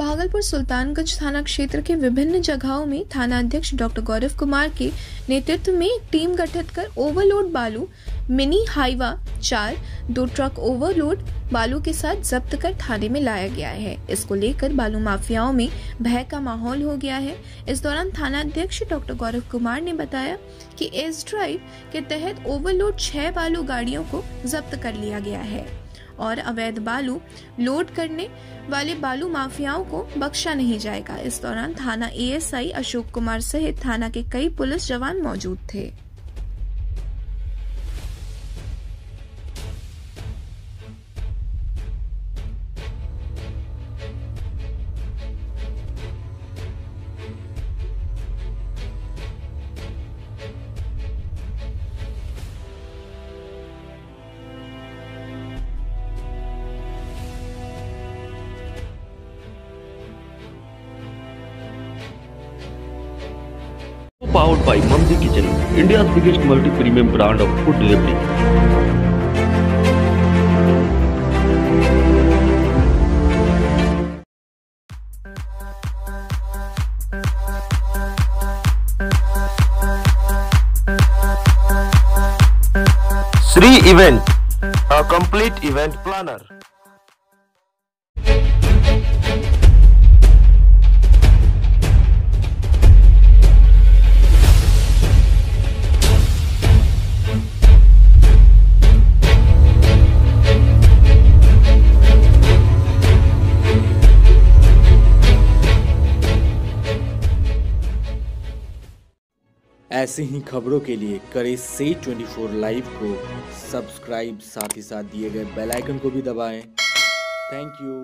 भागलपुर सुल्तानगंज थाना क्षेत्र के विभिन्न जगहों में थानाध्यक्ष डॉक्टर गौरव कुमार के नेतृत्व में एक टीम गठित कर ओवरलोड बालू मिनी हाईवा चार दो ट्रक ओवरलोड बालू के साथ जब्त कर थाने में लाया गया है। इसको लेकर बालू माफियाओं में भय का माहौल हो गया है। इस दौरान थाना अध्यक्ष डॉक्टर गौरव कुमार ने बताया कि एस ड्राइव के तहत ओवरलोड छह बालू गाड़ियों को जब्त कर लिया गया है और अवैध बालू लोड करने वाले बालू माफियाओं को बख्शा नहीं जाएगा। इस दौरान थाना एएसआई अशोक कुमार सहित थाना के कई पुलिस जवान मौजूद थे। Powered by Mamdi Kitchen, India's biggest multi-premium brand of food delivery. Sri Event, a complete event planner. ऐसी ही खबरों के लिए करें से 24 लाइव को सब्सक्राइब साथ ही साथ दिए गए बेल आइकन को भी दबाएँ। Thank you